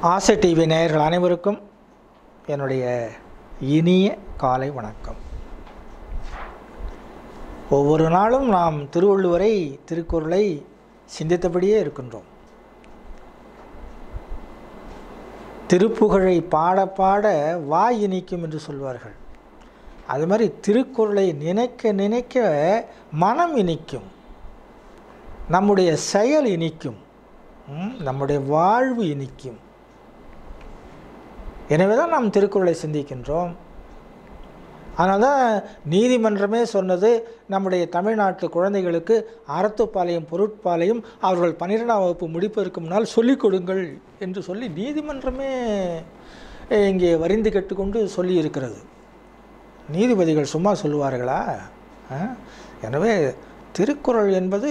ஆசை டிவி நேயர்கள் அனைவருக்கும் என்னுடைய இனிய காலை வணக்கம். ஒவ்வொரு நாளும் நாம் திருவள்ளுவரை திருக்குறளை சிந்தித்தபடியே இருக்கின்றோம். திருப்புகழை பாட பாட வாய் இனிக்கும் என்று சொல்வார்கள். அது மாதிரி திருக்குறளை நினைக்க நினைக்க மனம் இனிக்கும். நம்முடைய செயல் இனிக்கும். நம்முடைய வாழ்வு இனிக்கும். எனவே தான் நாம் திருக்குறளை சிந்திக்கின்றோம். அதனால் தான் நீதிமன்றமே சொன்னது நம்முடைய தமிழ்நாட்டு குழந்தைகளுக்கு அறத்துப்பாலையும் பொருட்பாலையும் அவர்கள் பன்னிரெண்டாம் வகுப்பு முடிப்பதற்கு முன்னால் சொல்லிக் கொடுங்கள் என்று சொல்லி நீதிமன்றமே இங்கே வரிந்து கேட்டுக்கொண்டு சொல்லி இருக்கிறது நீதிபதிகள் சும்மா சொல்லுவார்களா? எனவே திருக்குறள் என்பது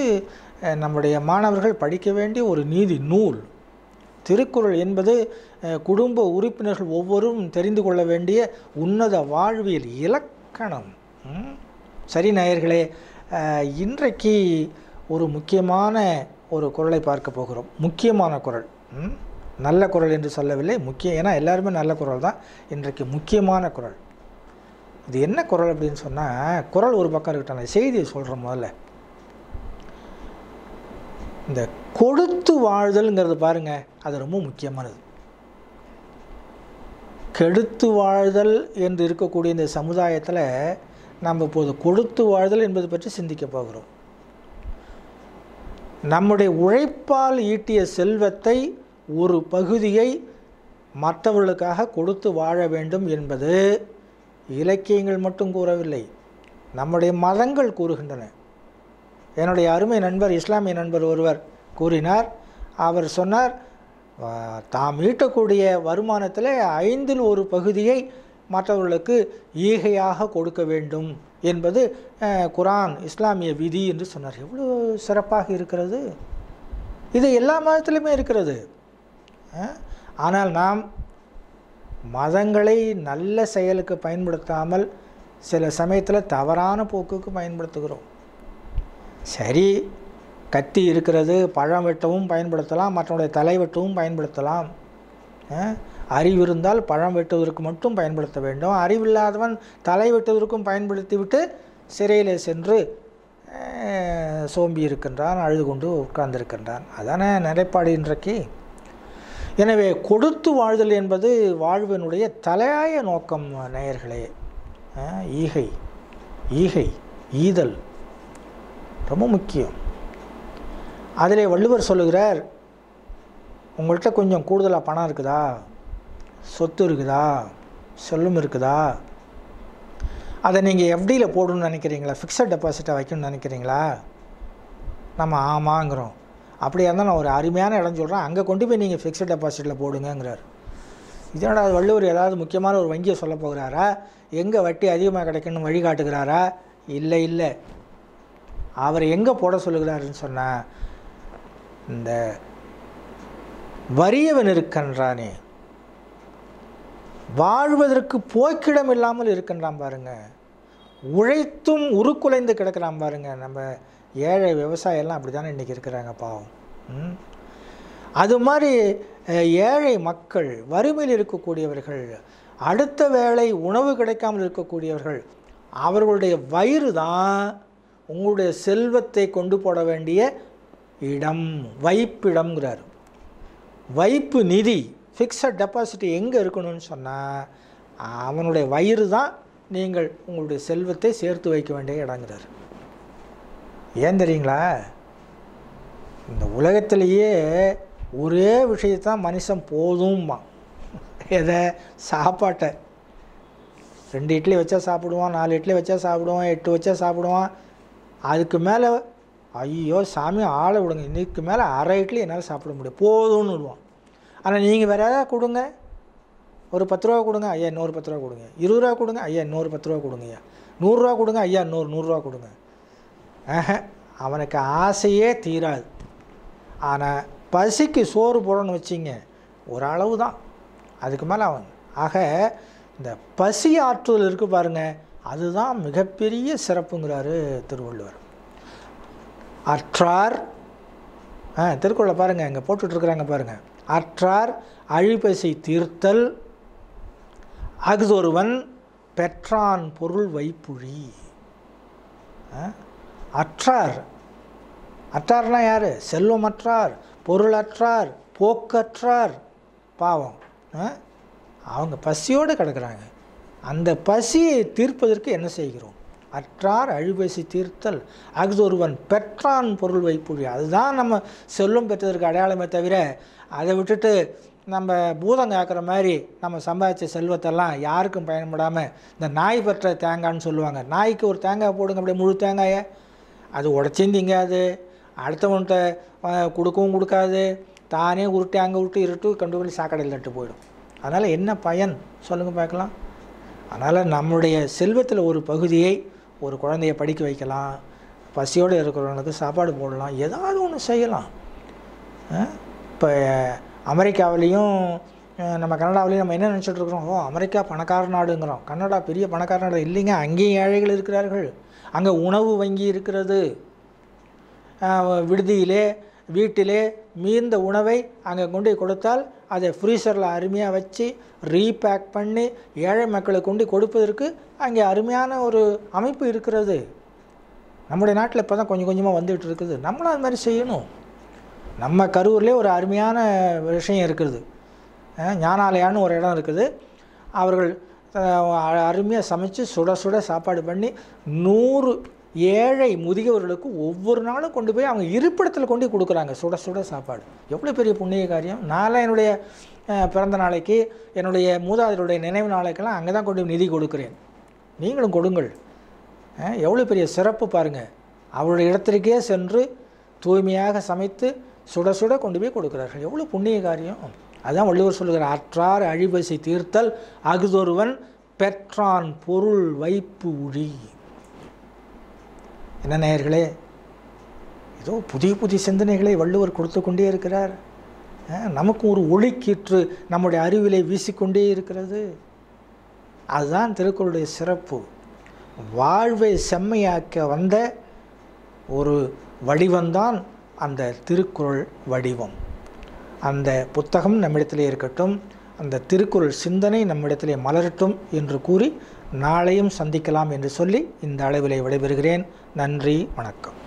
நம்முடைய மாணவர்கள் படிக்க வேண்டிய ஒரு நீதி நூல். திருக்குறள் என்பது குடும்ப உறுப்பினர்கள் ஒவ்வொரும் தெரிந்து கொள்ள வேண்டிய உன்னத வாழ்வியல் இலக்கணம். ம்? சரி நேயர்களே இன்றைக்கு ஒரு முக்கியமான ஒரு குரலை பார்க்க போகிறோம். முக்கியமான குரல் ம்? நல்ல குறள் என்று சொல்லவில்லை. முக்கிய ஏன்னா எல்லாருமே நல்ல குறள் தான். இன்றைக்கு முக்கியமான குரல் இது என்ன குறள் அப்படின்னு சொன்னால் குறள் ஒரு பக்கம் இருக்கட்டும் செய்தியை சொல்கிறேன் முதல்ல. இந்த கொடுத்து வாழ்தல்ங்கிறது பாருங்க அது ரொம்ப முக்கியமானது. கெடுத்து வாழ்தல் என்று இருக்கக்கூடிய இந்த சமுதாயத்தில் நம்ம இப்போது கொடுத்து வாழ்தல் என்பது பற்றி சிந்திக்க போகிறோம். நம்முடைய உழைப்பால் ஈட்டிய செல்வத்தை ஒரு பகுதியை மற்றவர்களுக்காக கொடுத்து வாழ வேண்டும் என்பது இலக்கியங்கள் மட்டும் கூறவில்லை நம்முடைய மதங்கள் கூறுகின்றன. என்னுடைய அருமை நண்பர் இஸ்லாமிய நண்பர் ஒருவர் கூறினார். அவர் சொன்னார் தாம் ஈட்டக்கூடிய வருமானத்தில் ஐந்தில் ஒரு பகுதியை மற்றவர்களுக்கு ஈகையாக கொடுக்க வேண்டும் என்பது குரான் இஸ்லாமிய விதி என்று சொன்னார். எவ்வளோ சிறப்பாக இருக்கிறது. இது எல்லா மதத்திலுமே இருக்கிறது. ஆனால் நாம் மதங்களை நல்ல செயலுக்கு பயன்படுத்தாமல் சில சமயத்தில் தவறான போக்குக்கு பயன்படுத்துகிறோம். சரி கத்தி இருக்கிறது பழம் வெட்டவும் பயன்படுத்தலாம் மற்றவனுடைய தலை வெட்டவும் பயன்படுத்தலாம். அறிவு இருந்தால் பழம் வெட்டுவதற்கு மட்டும் பயன்படுத்த வேண்டும். அறிவில்லாதவன் தலை வெட்டுவதற்கும் பயன்படுத்திவிட்டு சிறையில் சென்று சோம்பி இருக்கின்றான் அழுது கொண்டு உட்கார்ந்திருக்கின்றான். அதானே நிலைப்பாடு இன்றைக்கு? எனவே கொடுத்து வாழ்தல் என்பது வாழ்வினுடைய தலையாய நோக்கம் நேயர்களே. ஈகை ஈகை ஈதல். ரொம்ப முக்கியம். அதிலே வள்ளுவர் சொல்லுகிறார் உங்கள்கிட்ட கொஞ்சம் கூடுதலாக பணம் இருக்குதா? சொத்து இருக்குதா? செல்லும் இருக்குதா? அதை நீங்கள் எஃப்டியில் போடணும்னு நினைக்கிறீங்களா? ஃபிக்ஸட் டெபாசிட்டாக வைக்கணும்னு நினைக்கிறீங்களா? நம்ம ஆமாங்கிறோம். அப்படியா இருந்தால் நான் ஒரு அருமையான இடம் சொல்கிறேன் அங்கே கொண்டு போய் நீங்கள் ஃபிக்ஸட் டெபாசிட்டில் போடுங்கிறார் இதனோட வள்ளுவர் ஏதாவது முக்கியமான ஒரு வங்கியை சொல்ல போகிறாரா? எங்கே வட்டி அதிகமாக கிடைக்குன்னு வழிகாட்டுகிறாரா? இல்லை இல்லை. அவர் எங்கே போட சொல்லுகிறாருன்னு சொன்னால் இந்த வறியவன் இருக்கின்றானே. வாழ்வதற்கு போக்கிடம் இல்லாமல் இருக்கின்றான் பாருங்க. உழைத்தும் உருக்குலைந்து கிடக்கிறான் பாருங்க. நம்ம ஏழை விவசாயெல்லாம் அப்படி தானே இன்றைக்கி இருக்கிறாங்க பாவம். ம்? அது மாதிரி ஏழை மக்கள் வறுமையில் இருக்கக்கூடியவர்கள் அடுத்த வேளை உணவு கிடைக்காமல் இருக்கக்கூடியவர்கள் அவர்களுடைய வயிறு தான் உங்களுடைய செல்வத்தை கொண்டு போட வேண்டிய இடம் வைப்பிடம்ங்கிறார் வைப்பு நிதி ஃபிக்ஸட் டெபாசிட் எங்கே இருக்கணும்னு சொன்னால் அவனுடைய வயிறு தான் நீங்கள் உங்களுடைய செல்வத்தை சேர்த்து வைக்க வேண்டிய இடங்கிறார். ஏன் தெரியுங்களா? இந்த உலகத்திலேயே ஒரே விஷயத்தான் மனுஷன் போதும்மா எதை? சாப்பாட்டை. ரெண்டு இட்லி வச்சா சாப்பிடுவான் நாலு இட்லி வச்சா சாப்பிடுவான் எட்டு வச்சா சாப்பிடுவான் அதுக்கு மேலே ஐயோ சாமி ஆளை விடுங்க. இன்றைக்கு மேலே அரை இட்லி என்னால் சாப்பிட முடியும். போதும்னு விடுவோம் ஆனால் நீங்கள் வேறு ஏதாவது கொடுங்க. ஒரு பத்து ரூபா கொடுங்க ஐயா இன்னொரு பத்து ரூபா கொடுங்க. இருபது ரூபா கொடுங்க ஐயா இன்னொரு பத்து ரூபா கொடுங்க ஐயா. நூறுரூவா கொடுங்க ஐயா இன்னொரு நூறுரூவா கொடுங்க. ஆஹ அவனுக்கு ஆசையே தீராது. ஆனால் பசிக்கு சோறு போடணும்னு வச்சிங்க ஒரு அளவு தான் அதுக்கு மேலே அவன் ஆக இந்த பசி ஆற்றுதல் இருக்குது பாருங்கள் அதுதான் மிகப்பெரிய சிறப்புங்கிறாரு திருவள்ளுவர். அற்றார் ஆ திருக்குறளை பாருங்கள் இங்கே போட்டுட்ருக்குறாங்க பாருங்கள் அற்றார் அழிபசி தீர்த்தல் அஃதொருவன் பெற்றான் பொருள் வைப்புழி. ஆ? அற்றார். அற்றார்னா யார்? செல்வமற்றார் பொருளற்றார் போக்கற்றார். பாவம். ஆ? அவங்க பசியோடு கிடக்கிறாங்க. அந்த பசியை தீர்ப்பதற்கு என்ன செய்கிறோம்? அற்றார் அழிபசி தீர்த்தல். அஃதொருவன் பெற்றான் பொருள் வைப்புழி. அதுதான் நம்ம செல்லும் பெற்றதற்கு அடையாளமே தவிர அதை விட்டுட்டு நம்ம பூதம் காக்கிற மாதிரி நம்ம சம்பாதிச்ச செல்வத்தெல்லாம் யாருக்கும் பயன்படாமல் இந்த நாய் பெற்ற தேங்காய்னு சொல்லுவாங்க. நாய்க்கு ஒரு தேங்காய் போடுங்க அப்படியே முழு தேங்காயை. அது உடச்சியும் திங்காது. அடுத்தவன்கிட்ட கொடுக்கவும் கொடுக்காது. தானே உருட்டி அங்கே உருட்டி இருட்டு கண்டுபிடி சாக்கடையில் நட்டு போயிடும். அதனால் என்ன பயன்? சொல்லுங்கள் பார்க்கலாம். அதனால் நம்முடைய செல்வத்தில் ஒரு பகுதியை ஒரு குழந்தைய படிக்க வைக்கலாம் பசியோடு இருக்கிறவங்களுக்கு சாப்பாடு போடலாம் ஏதாவது ஒன்று செய்யலாம். இப்போ அமெரிக்காவிலையும் நம்ம கனடாவிலையும் நம்ம என்ன நினச்சிட்ருக்குறோம் ஓ அமெரிக்கா பணக்கார நாடுங்கிறோம். கனடா பெரிய பணக்கார நாடு இல்லைங்க. அங்கேயும் ஏழைகள் இருக்கிறார்கள். அங்கே உணவு வங்கி இருக்கிறது. விடுதியிலே வீட்டிலே மீந்த உணவை அங்கே கொண்டு போய் கொடுத்தால் அதை ஃப்ரீசரில் அருமையாக வச்சு ரீபேக் பண்ணி ஏழை மக்களுக்கு கொண்டு கொடுப்பதற்கு அங்கே அருமையான ஒரு அமைப்பு இருக்கிறது. நம்முடைய நாட்டில் இப்போ தான் கொஞ்சம் கொஞ்சமாக வந்துகிட்டு இருக்குது. நம்மளும் அது மாதிரி செய்யணும். நம்ம கரூர்லேயே ஒரு அருமையான விஷயம் இருக்குது. ஞானாலயான்னு ஒரு இடம் இருக்குது. அவர்கள் அருமையாக சமைச்சு சுட சுட சாப்பாடு பண்ணி நூறு ஏழை முதியவர்களுக்கு ஒவ்வொரு நாளும் கொண்டு போய் அவங்க இருப்பிடத்தில் கொண்டு கொடுக்குறாங்க. சுட சுட சாப்பாடு. எவ்வளோ பெரிய புண்ணிய காரியம்? நான்லாம் என்னுடைய பிறந்த நாளைக்கு என்னுடைய மூதாதையருடைய நினைவு நாளைக்கெல்லாம் அங்கே தான் கொண்டு போய் நிதி கொடுக்குறேன். நீங்களும் கொடுங்கள். எவ்வளோ பெரிய சிறப்பு பாருங்கள் அவருடைய இடத்திற்கே சென்று தூய்மையாக சமைத்து சுட சுட கொண்டு போய் கொடுக்கிறார்கள். எவ்வளோ புண்ணிய காரியம்? அதுதான் வள்ளுவர் சொல்லுகிறார் அற்றார் அழிவசை தீர்த்தல் அகுதொருவன் பெற்றான் பொருள் வைப்பு உழி. என்ன நேயர்களே? ஏதோ புதிய புதிய சிந்தனைகளை வள்ளுவர் கொடுத்து கொண்டே இருக்கிறார். நமக்கும் ஒரு ஒளிக்கீற்று நம்முடைய அறிவிலை வீசிக்கொண்டே இருக்கிறது. அதுதான் திருக்குறளுடைய சிறப்பு. வாழ்வை செம்மையாக்க வந்த ஒரு வடிவம்தான் அந்த திருக்குறள் வடிவம். அந்த புத்தகம் நம்மிடத்திலே இருக்கட்டும் அந்த திருக்குறள் சிந்தனை நம்மிடத்திலே மலரட்டும் என்று கூறி நாளையும் சந்திக்கலாம் என்று சொல்லி இந்த அளவிலே விடைபெறுகிறேன். நன்றி வணக்கம்.